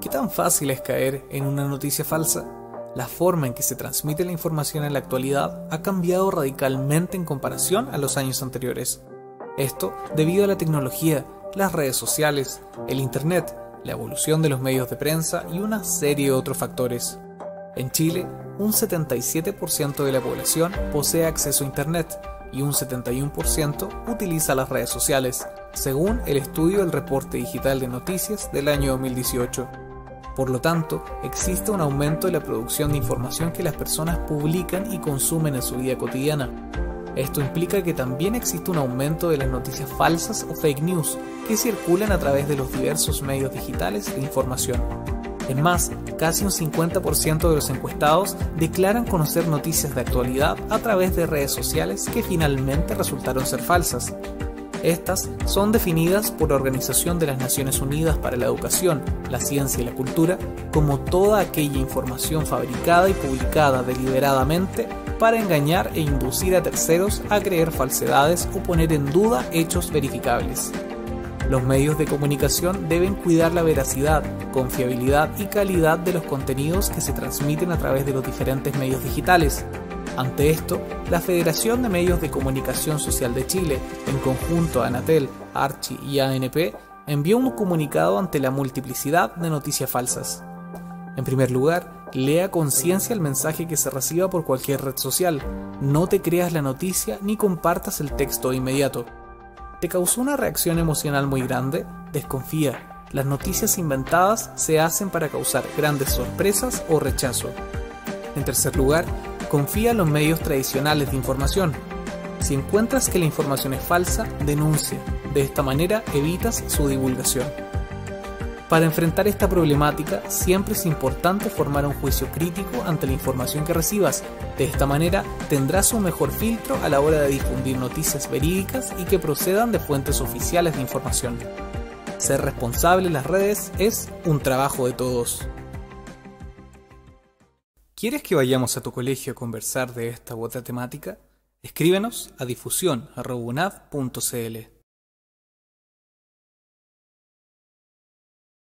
¿Qué tan fácil es caer en una noticia falsa? La forma en que se transmite la información en la actualidad ha cambiado radicalmente en comparación a los años anteriores. Esto debido a la tecnología, las redes sociales, el Internet, la evolución de los medios de prensa y una serie de otros factores. En Chile, un 77% de la población posee acceso a Internet y un 71% utiliza las redes sociales, según el estudio del reporte digital de noticias del año 2018. Por lo tanto, existe un aumento de la producción de información que las personas publican y consumen en su vida cotidiana. Esto implica que también existe un aumento de las noticias falsas o fake news que circulan a través de los diversos medios digitales de información. En más, casi un 50% de los encuestados declaran conocer noticias de actualidad a través de redes sociales que finalmente resultaron ser falsas, estas son definidas por la Organización de las Naciones Unidas para la Educación, la Ciencia y la Cultura como toda aquella información fabricada y publicada deliberadamente para engañar e inducir a terceros a creer falsedades o poner en duda hechos verificables. Los medios de comunicación deben cuidar la veracidad, confiabilidad y calidad de los contenidos que se transmiten a través de los diferentes medios digitales, ante esto, la Federación de Medios de Comunicación Social de Chile, en conjunto a Anatel, Archi y ANP, envió un comunicado ante la multiplicidad de noticias falsas. En primer lugar, lea conciencia el mensaje que se reciba por cualquier red social. No te creas la noticia ni compartas el texto inmediato. ¿Te causó una reacción emocional muy grande? Desconfía. Las noticias inventadas se hacen para causar grandes sorpresas o rechazo. En tercer lugar, confía en los medios tradicionales de información. Si encuentras que la información es falsa, denuncia. De esta manera evitas su divulgación. Para enfrentar esta problemática, siempre es importante formar un juicio crítico ante la información que recibas. De esta manera, tendrás un mejor filtro a la hora de difundir noticias verídicas y que procedan de fuentes oficiales de información. Ser responsable en las redes es un trabajo de todos. ¿Quieres que vayamos a tu colegio a conversar de esta u otra temática? Escríbenos a difusión.cl.